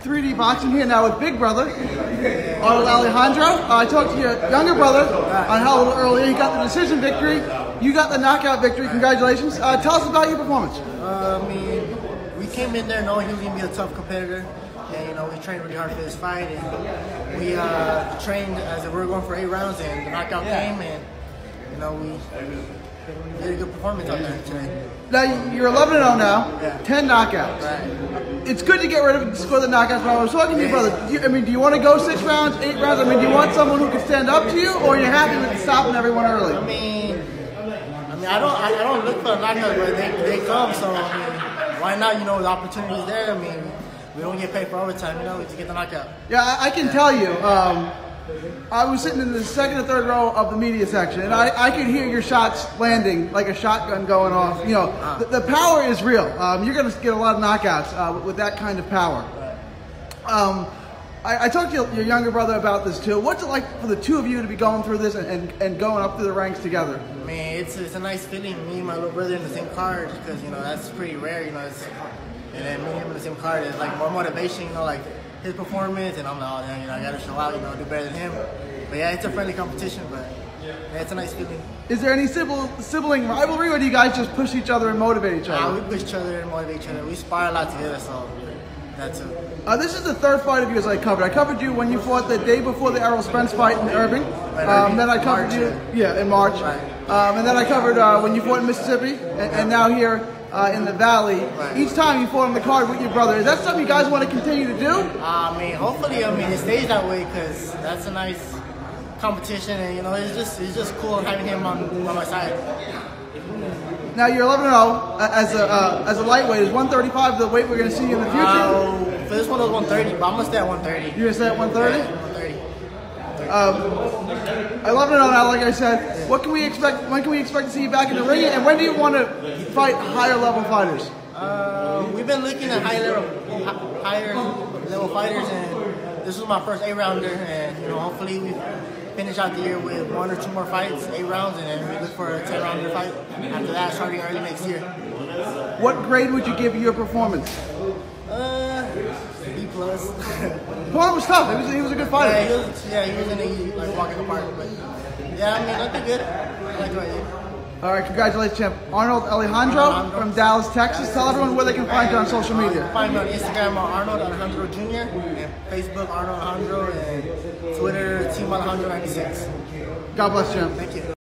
3D boxing here now with Big Brother, Arnold Alejandro. Uh, I talked to your younger brother on how a little earlier. He got the decision victory. You got the knockout victory. Congratulations. Uh, tell us about your performance. Uh, I mean, we came in there knowing he was going to be a tough competitor. And, you know, we trained really hard for this fight. And we uh, trained as if we were going for eight rounds, and the knockout came. And, you know, we did a good performance out there today. Now you're 11 0 now, Yeah. 10 knockouts. Right. It's good to get rid of score the knockouts. But I was talking to you, brother. You, I mean, do you want to go six rounds, eight rounds? I mean, do you want someone who can stand up to you, or are you happy with stopping everyone early? I mean, I mean, I don't, I, I don't look for knockouts, but they, they come. So I mean, why not? You know, the opportunity's there. I mean, we don't get paid for overtime. You know, we just get the knockout. Yeah, I, I can tell you. Um, I was sitting in the second or third row of the media section, and I, I could hear your shots landing like a shotgun going off. You know, the, the power is real. Um, you're going to get a lot of knockouts uh, with, that kind of power. Um, I, I talked to your, your younger brother about this too. What's it like for the two of you to be going through this and, and, and going up through the ranks together? I mean, it's it's a nice feeling. Me and my little brother in the same card because you know that's pretty rare. You know, it's, and then me and him in the same card is like more motivation. You know, like his performance, and I'm like, oh, damn, you know, I gotta show out. You know, do better than him. But yeah, it's a friendly competition, but yeah, it's a nice feeling. Is there any sibling, sibling rivalry, or do you guys just push each other and motivate each other? we push each other and motivate each other. We spar a lot together, so that's it. Uh, this is the third fight of yours I covered. I covered you when you fought the day before the Errol Spence fight in Irving. Um, then I covered March, you, yeah. in March. Right. Um, and then I covered uh, when you fought in Mississippi, and, and now here uh, in the Valley. Right. Each time you fought on the card with your brother. Is that something you guys want to continue to do? I mean, hopefully, I mean, it stays that way because that's a nice competition, and you know, it's just it's just cool having him on, on my side. Now you're 11 0 uh, as a uh, as a lightweight. Is 135 the weight we're going to see you in the future? Uh, for this one, it was 130, but I'm gonna stay at 130. You're going to stay at 130. 130. I love it on that. Like I said, what can we expect? When can we expect to see you back in the ring? And when do you want to fight higher level fighters? Uh, we've been looking at higher level, higher level fighters, and this was my first eight rounder, and you know, hopefully we finish out the year with one or two more fights, eight rounds, and then we look for a 10 rounder fight after that, starting early next year. What grade would you give your performance? Uh, B plus. Paul was tough. He was, he was a good fighter. yeah, he was, yeah, he was in a like walking apart, but yeah, I mean, nothing good. I like what I did. All right, congratulations, champ. Arnold Alejandro Alejandro. from Dallas, Texas. Tell everyone where they can find you on social media. find me on Instagram Arnold Alejandro Jr. and Facebook Arnold Alejandro and Twitter Team Alejandro 96. God bless, champ. Thank you.